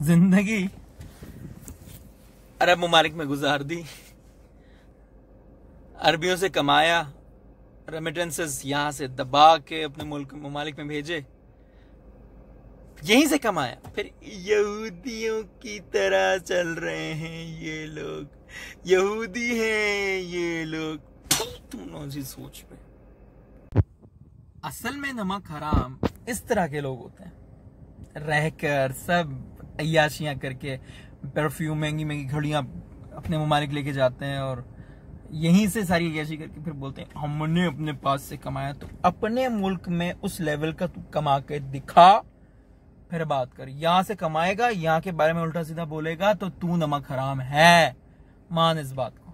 ज़िंदगी। अरब ममालिक में गुजार दी। अरबियों से कमाया रेमिटेंसेस यहाँ से दबा के अपने मुल्क ममालिक में भेजे। यहीं से कमाया। फिर यहूदियों की तरह चल रहे हैं ये लोग। यहूदी हैं ये लोग। तुम सोच पे। असल में नमक हराम इस तरह के लोग होते हैं। रहकर सब अयाशियाँ करके परफ्यूम महँगी महँगी घड़ियाँ अपने ममालिक लेके जाते हैं और यहीं से सारी अयाशी करके फिर बोलते हैं, हमने अपने पास से कमाया तो अपने मुल्क में उस लेवल का तू कमा के दिखा। फिर बात कर, यहाँ से कमाएगा, यहाँ के बारे में उल्टा सीधा बोलेगा तो तू नमक हराम है। मान इस बात को।